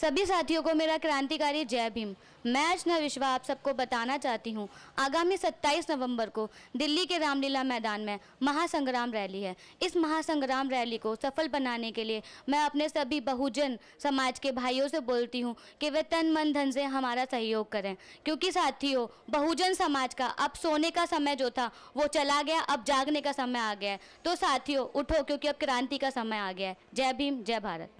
सभी साथियों को मेरा क्रांतिकारी जय भीम। मैं अर्चना विश्वा आप सबको बताना चाहती हूँ, आगामी 27 नवंबर को दिल्ली के रामलीला मैदान में महासंग्राम रैली है। इस महासंग्राम रैली को सफल बनाने के लिए मैं अपने सभी बहुजन समाज के भाइयों से बोलती हूँ कि वे तन, मन, धन से हमारा सहयोग करें। क्योंकि साथियों, बहुजन समाज का अब सोने का समय जो था, वो चला गया, अब जागने का समय आ गया है। तो साथियों, उठो क्योंकि अब क्रांति का समय आ गया है। जय भीम, जय भारत।